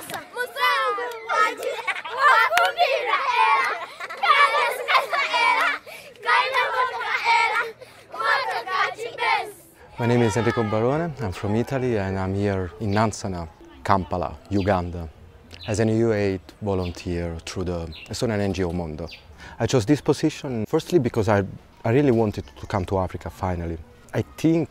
Nossa, boca. My name is Enrico Barone, I'm from Italy and I'm here in Nansana, Kampala, Uganda, as an EU Aid volunteer through the Estonian NGO Mondo. I chose this position firstly because I, I really wanted to come to Africa finally. I think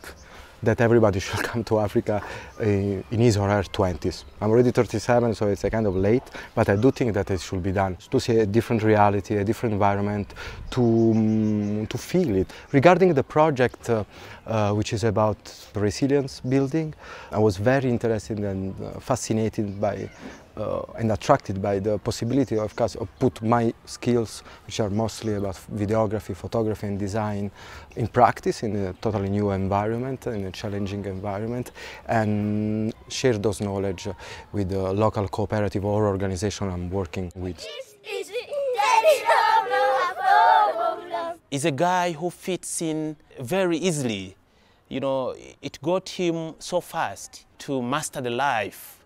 that everybody should come to Africa in his or her 20s. I'm already 37, so it's a kind of late, but I do think that it should be done to see a different reality, a different environment, to, um, to feel it. Regarding the project, uh, uh, which is about resilience building, I was very interested and uh, fascinated by uh, and attracted by the possibility of course of put my skills which are mostly about videography photography and design in practice in a totally new environment in a challenging environment and share those knowledge with the local cooperative or organization I'm working with. He's a guy who fits in very easily. You know, it got him so fast to master the life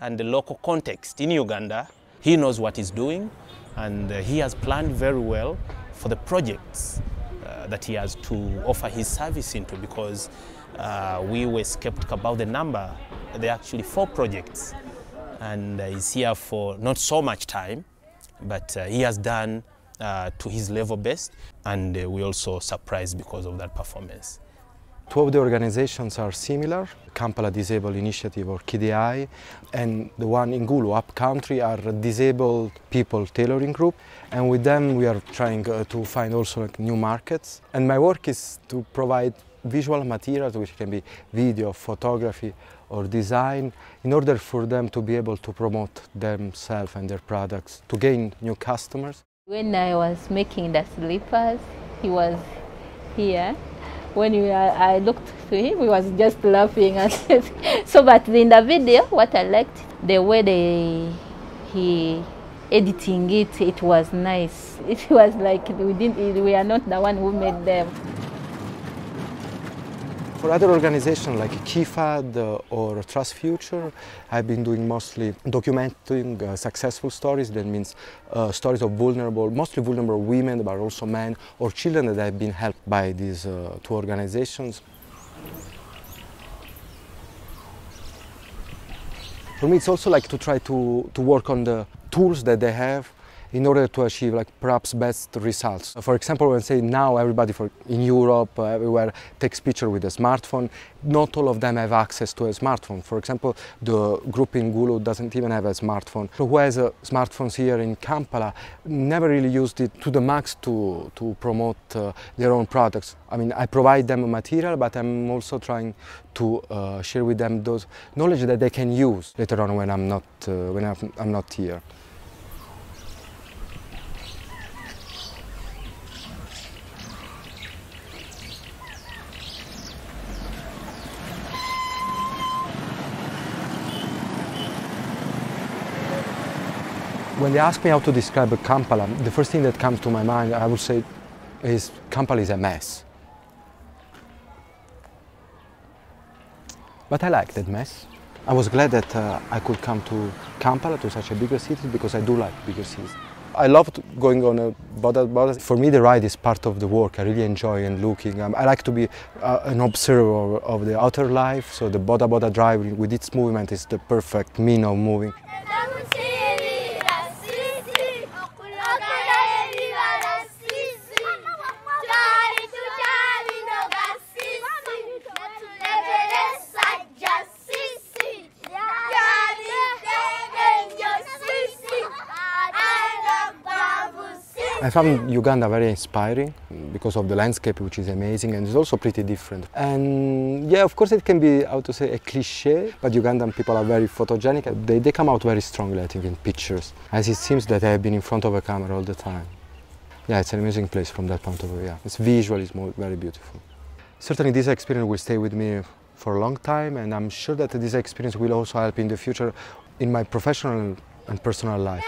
and the local context in Uganda. He knows what he's doing and uh, he has planned very well for the projects uh, that he has to offer his service into because uh, we were skeptical about the number. There are actually four projects and uh, he's here for not so much time, but uh, he has done uh, to his level best and we also surprised because of that performance. Two of the organizations are similar, Kampala Disabled Initiative or KDI, and the one in Gulu, Upcountry, are disabled people tailoring group. And with them we are trying uh, to find also like, new markets. And my work is to provide visual materials, which can be video, photography, or design, in order for them to be able to promote themselves and their products, to gain new customers. When I was making the slippers, he was here when we, I looked to him, he was just laughing so, but in the video, what I liked, the way they, he editing it, it was nice. It was like we didn't, we are not the one who made them. For other organizations like KIFAD uh, or Trust Future, I've been doing mostly documenting uh, successful stories. That means uh, stories of vulnerable, mostly vulnerable women, but also men or children that have been helped by these uh, two organizations. For me, it's also like to try to, to work on the tools that they have in order to achieve like perhaps best results. For example, when say now everybody for, in Europe, uh, everywhere takes picture with a smartphone, not all of them have access to a smartphone. For example, the group in Gulu doesn't even have a smartphone. So who has uh, smartphones here in Kampala never really used it to the max to, to promote uh, their own products. I mean, I provide them material, but I'm also trying to uh, share with them those knowledge that they can use later on when I'm not, uh, when I'm, I'm not here. When they ask me how to describe a Kampala, the first thing that comes to my mind, I would say, is Kampala is a mess. But I like that mess. I was glad that uh, I could come to Kampala, to such a bigger city, because I do like bigger cities. I loved going on a Boda Boda. For me, the ride is part of the work. I really enjoy and looking. Um, I like to be uh, an observer of the outer life. So the Boda Boda drive with its movement is the perfect mean of moving. I found Uganda very inspiring because of the landscape, which is amazing and it's also pretty different. And yeah, of course, it can be, how to say, a cliche, but Ugandan people are very photogenic. They, they come out very strongly, I think, in pictures, as it seems that they have been in front of a camera all the time. Yeah, it's an amazing place from that point of view. Yeah, it's visual, it's more, very beautiful. Certainly, this experience will stay with me for a long time, and I'm sure that this experience will also help in the future in my professional and personal life.